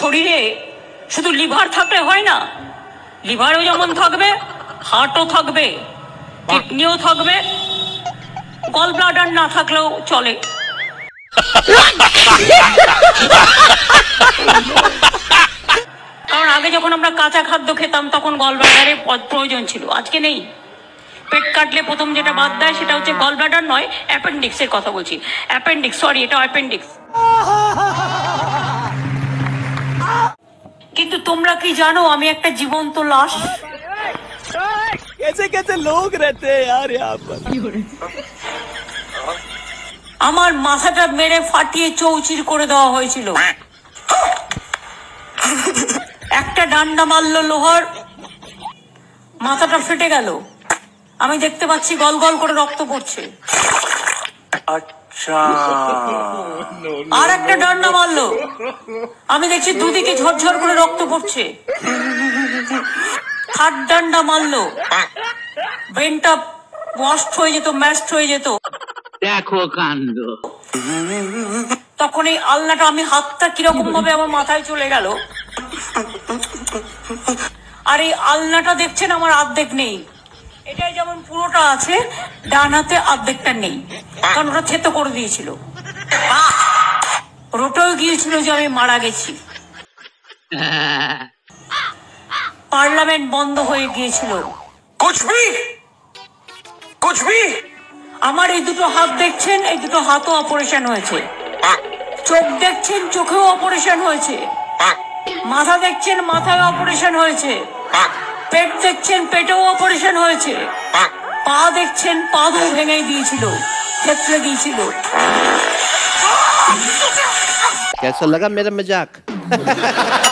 শরীরে শুধু লিভার থাকলে হয় না, লিভারও যেমন থাকবে, হার্টও থাকবে, কিডনিও থাকবে গল ব্লাডার না থাকলেও চলে। কারণ আগে যখন আমরা কাঁচা খাদ্য খেতাম, তখন গল ব্লাডারের প্রয়োজন ছিল, আজকে নেই। পেট কাটলে প্রথম যেটা বাদ দেয়, সেটা হচ্ছে গল ব্লাডার নয় অ্যাপেন্ডিক্সের কথা বলছি। অ্যাপেন্ডিক্স সরি এটা অ্যাপেন্ডিক্স তোমরা কি জানো আমি একটা জীবন্ত লাশ कैसे कैसे लोग रहते हैं यार यहाँ पर আমার মাথাটা মেরে ফাটিয়ে চৌচির করে দেওয়া হয়েছিল একটা ডান্ডা মারলো লোহার মাথাটা ফেটে গেল আমি দেখতে পাচ্ছি গল গল করে রক্ত পড়ছে अच्छा আর একটা ডান্ডা মারলো। আমি দেখছি দুদিকে ঝরঝর করে রক্ত পড়ছে। থার্ড ডান্ডা মারলো। ব্রেনটা ওয়াস্ট হয়ে যেত ম্যাস্ট হয়ে যেত। দেখো কাণ্ড। তখন এই আলনাটা আমি হাতটা কীরকম ভাবে আমার মাথায় চলে গেল। আর এই আলনাটা দেখছেন আমার অর্ধেক নেই। এটাই যেমন পুরোটা আছে ডান হাতে অর্ধেকটা নেই। কারণ ওটা থেতো করে দিয়েছিল। রোটাও গিয়েছিল যে আমি মারা গেছি। পার্লামেন্ট বন্ধ হয়ে গিয়েছিল। কুচবি কুচবি আমার এই দুটো হাত দেখছেন এই দুটো হাতও অপারেশন হয়েছে। চোখ দেখছেন চোখেও অপারেশন হয়েছে। মাথা দেখছেন মাথায় অপারেশন হয়েছে। পেট দেখছেন পেটেও অপারেশন হয়েছে। পা দেখছেন পা ভেঙে দিয়েছিল ক্ষেত্রে দিয়েছিল। कैसा लगा मेरा मज़ाक?